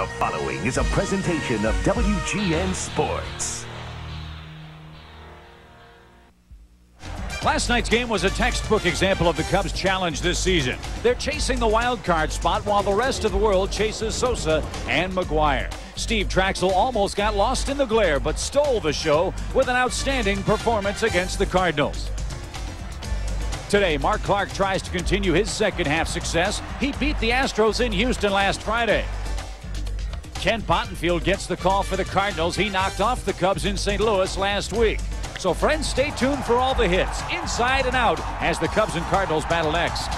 The following is a presentation of WGN Sports. Last night's game was a textbook example of the Cubs' challenge this season. They're chasing the wild card spot while the rest of the world chases Sosa and McGwire. Steve Trachsel almost got lost in the glare, but stole the show with an outstanding performance against the Cardinals. Today, Mark Clark tries to continue his second half success. He beat the Astros in Houston last Friday. Ken Bottenfield gets the call for the Cardinals. He knocked off the Cubs in St. Louis last week. So, friends, stay tuned for all the hits, inside and out, as the Cubs and Cardinals battle next.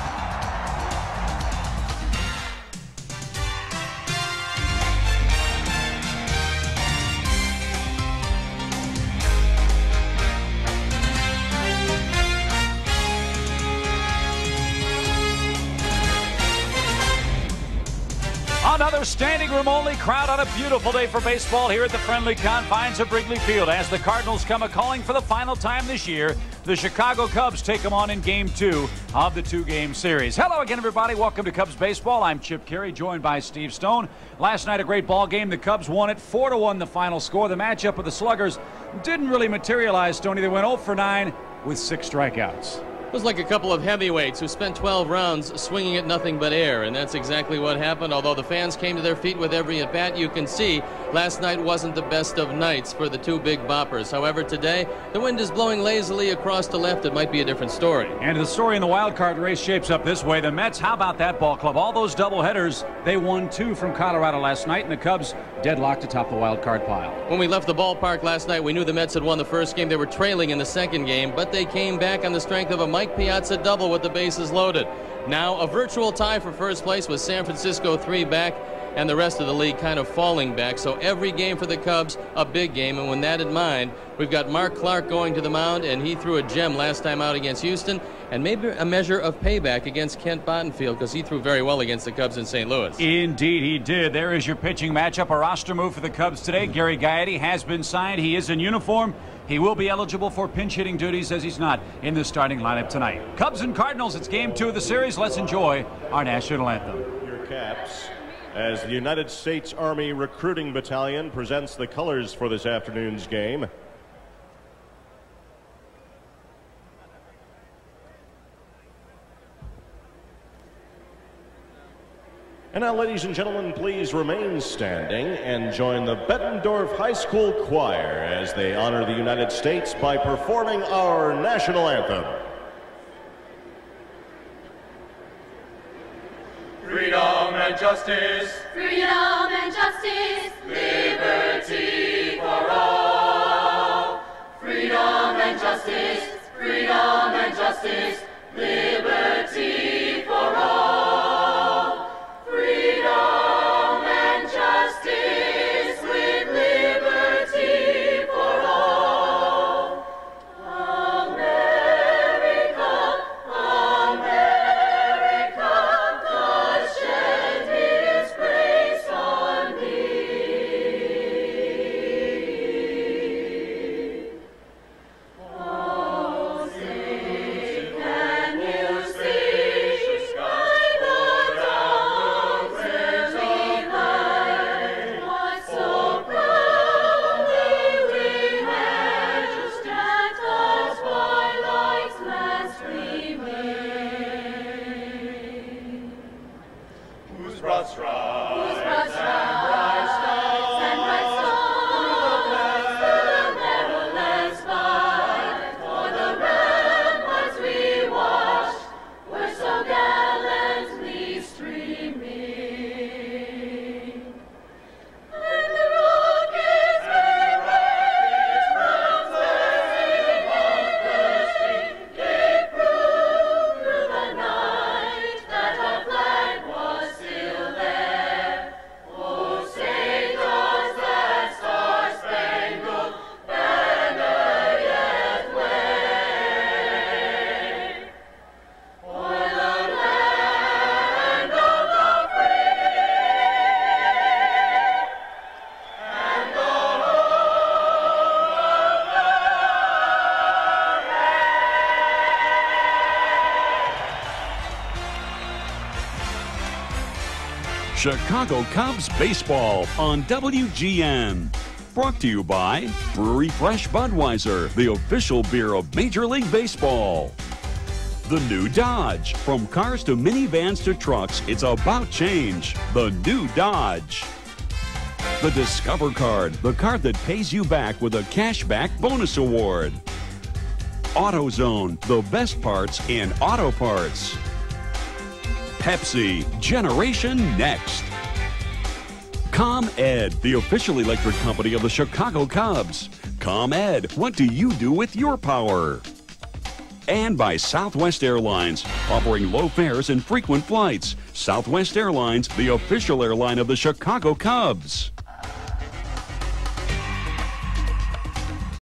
Standing room only crowd on a beautiful day for baseball here at the friendly confines of Wrigley Field as the Cardinals come a calling for the final time this year. The Chicago Cubs take them on in game two of the two game series. Hello again, everybody. Welcome to Cubs Baseball. I'm Chip Caray, joined by Steve Stone. Last night, a great ball game. The Cubs won it 4 to 1, the final score. The matchup with the Sluggers didn't really materialize, Stoney. They went 0 for 9 with six strikeouts. It was like a couple of heavyweights who spent 12 rounds swinging at nothing but air, and that's exactly what happened. Although the fans came to their feet with every at bat, you can see last night wasn't the best of nights for the two big boppers. However, today the wind is blowing lazily across the left. It might be a different story. And the story in the wild card race shapes up this way. The Mets, how about that ball club? All those double headers, they won two from Colorado last night, and the Cubs deadlocked atop the wild card pile. When we left the ballpark last night, we knew the Mets had won the first game. They were trailing in the second game, but they came back on the strength of a Mike Piazza double with the bases loaded. Now a virtual tie for first place with San Francisco three back and the rest of the league kind of falling back. So every game for the Cubs, a big game. And with that in mind, we've got Mark Clark going to the mound, and he threw a gem last time out against Houston, and maybe a measure of payback against Kent Bottenfield because he threw very well against the Cubs in St. Louis. Indeed, he did. There is your pitching matchup. A roster move for the Cubs today. Mm-hmm. Gary Gaetti has been signed. He is in uniform. He will be eligible for pinch hitting duties as he's not in the starting lineup tonight. Cubs and Cardinals, it's game two of the series. Let's enjoy our national anthem. Your caps as the United States Army Recruiting Battalion presents the colors for this afternoon's game. And now, ladies and gentlemen, please remain standing and join the Bettendorf High School Choir as they honor the United States by performing our national anthem. Freedom and justice. Freedom and justice. Liberty Chicago Cubs Baseball on WGN. Brought to you by Brewery Fresh Budweiser, the official beer of Major League Baseball. The new Dodge. From cars to minivans to trucks, it's about change. The new Dodge. The Discover Card, the card that pays you back with a cashback bonus award. AutoZone, the best parts in auto parts. Pepsi, Generation Next. ComEd, the official electric company of the Chicago Cubs. ComEd, what do you do with your power? And by Southwest Airlines, offering low fares and frequent flights. Southwest Airlines, the official airline of the Chicago Cubs.